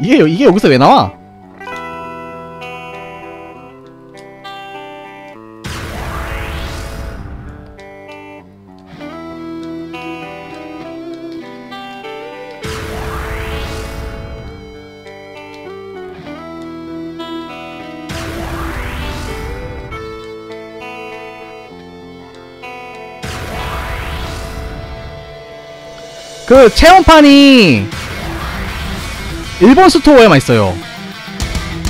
이게 여- 이게 여기서 왜 나와? 그 체험판이 일본 store에만 있어요.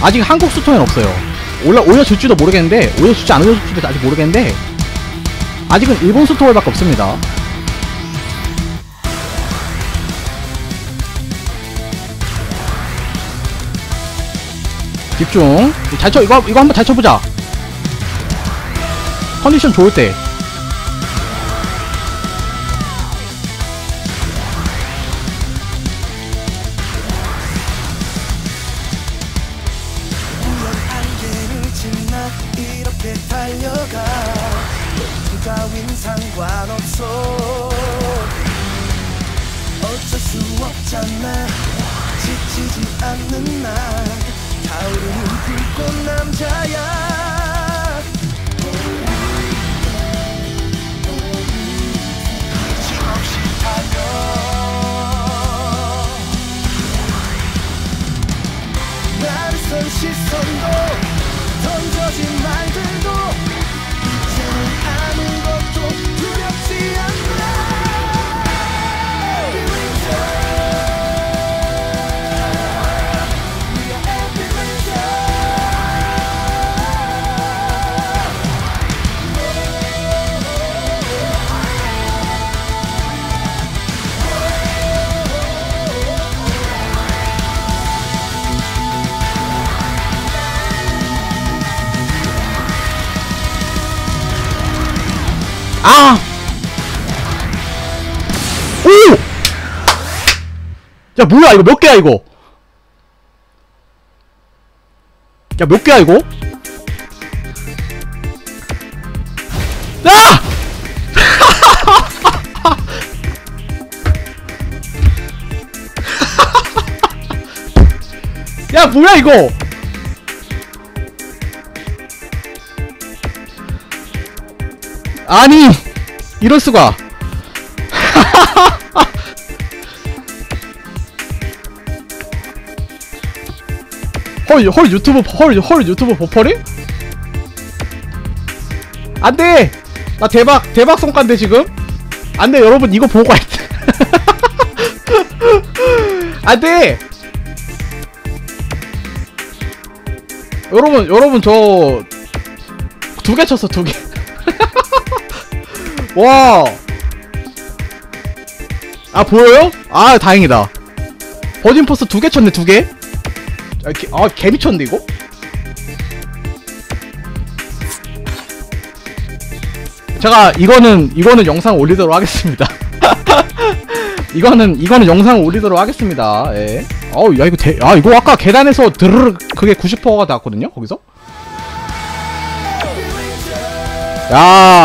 아직 한국 store에는 없어요. 올라 올려줄지도 모르겠는데 올려줄지 안 올려줄지도 아직 모르겠는데 아직은 일본 store에밖에 없습니다. 집중. 잘 쳐. 이거 이거 한번 잘 쳐보자. 컨디션 좋을 때. 이렇게 달려가. 그 따윈 상관없어. 어쩔 수 없잖아. 지치지 않는 나 타오르는 불꽃 남자야. 거침없이 달려. 나를 선 시선도 尽满天。 아! 오! 야, 뭐야, 이거 몇 개야, 이거? 야, 몇 개야, 이거? 아! 야, 뭐야, 이거? 아니, 이럴 수가. 헐, 헐 유튜브, 헐, 헐 유튜브 버퍼링? 안 돼! 나 대박, 대박 성과인데, 지금? 안 돼, 여러분, 이거 보고 갈 때. 안 돼! 여러분, 여러분, 저, 두 개 쳤어, 두 개. 와. 아, 보여요? 아, 다행이다. 버진 포스 두 개 쳤네, 두 개. 아, 개, 아, 개 미쳤는데, 이거? 제가, 이거는, 이거는 영상 올리도록 하겠습니다. 이거는, 이거는 영상 올리도록 하겠습니다. 예. 어우, 야, 이거 대, 아, 이거 아까 계단에서 드르르, 그게 90%가 나왔거든요, 거기서? 야